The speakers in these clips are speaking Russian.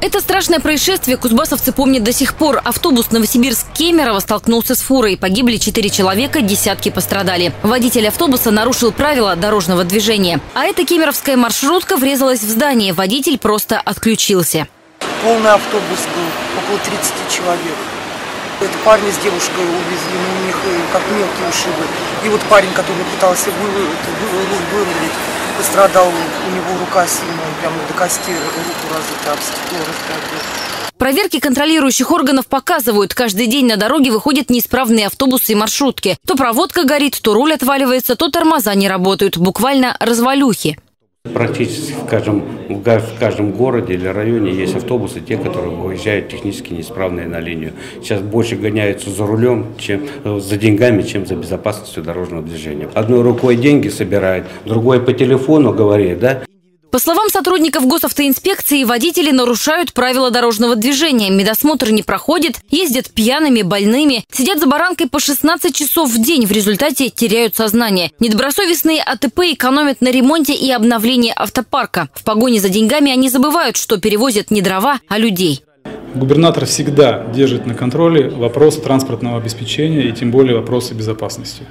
Это страшное происшествие кузбассовцы помнят до сих пор. Автобус Новосибирск-Кемерово столкнулся с фурой. Погибли четыре человека, десятки пострадали. Водитель автобуса нарушил правила дорожного движения. А эта кемеровская маршрутка врезалась в здание. Водитель просто отключился. Полный автобус был, около 30 человек. Это парни с девушкой увезли, но у них э, как мелкие ушибы. И вот парень, который пытался вы- вы- вырулить, пострадал, у него рука сильно, он прям до костей руку разбита, об стекло разбил. Проверки контролирующих органов показывают, каждый день на дороге выходят неисправные автобусы и маршрутки. То проводка горит, то руль отваливается, то тормоза не работают. Буквально развалюхи. Практически в каждом, в каждом городе или районе есть автобусы, те, которые выезжают технически неисправные на линию. Сейчас больше гоняются за рулем, чем э, за деньгами, чем за безопасностью дорожного движения. Одной рукой деньги собирает, другой по телефону говорит, да, По словам сотрудников госавтоинспекции, водители нарушают правила дорожного движения. Медосмотр не проходит, ездят пьяными, больными, сидят за баранкой по 16 часов в день, в результате теряют сознание. Недобросовестные АТП экономят на ремонте и обновлении автопарка. В погоне за деньгами они забывают, что перевозят не дрова, а людей. Губернатор всегда держит на контроле вопросы транспортного обеспечения и тем более вопросы безопасности.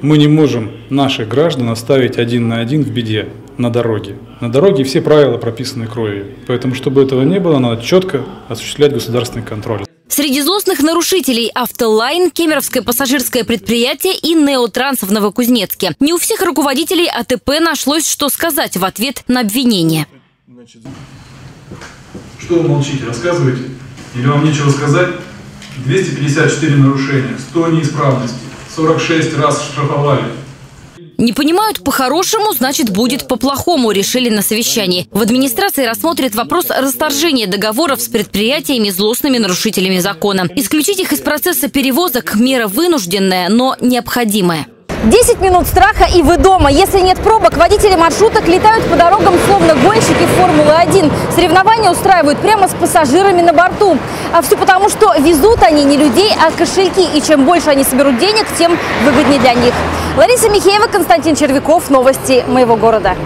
Мы не можем наших граждан оставить один на один в беде на дороге. На дороге все правила прописаны кровью. Поэтому, чтобы этого не было, надо четко осуществлять государственный контроль. Среди злостных нарушителей «Автолайн», Кемеровское пассажирское предприятие и «Неотранс» в Новокузнецке. Не у всех руководителей АТП нашлось, что сказать в ответ на обвинение. Что вы молчите, рассказывайте? Или вам нечего сказать? 254 нарушения, 100 неисправностей, 46 раз штрафовали. Не понимают по-хорошему, значит будет по-плохому, решили на совещании. В администрации рассмотрят вопрос расторжения договоров с предприятиями злостными нарушителями закона. Исключить их из процесса перевозок – мера вынужденная, но необходимая. 10 минут страха и вы дома. Если нет пробок, водители маршруток летают по дорогам словно гонщики Формулы-1. Соревнования устраивают прямо с пассажирами на борту. А все потому, что везут они не людей, а кошельки. И чем больше они соберут денег, тем выгоднее для них. Лариса Михеева, Константин Червяков. Новости моего города.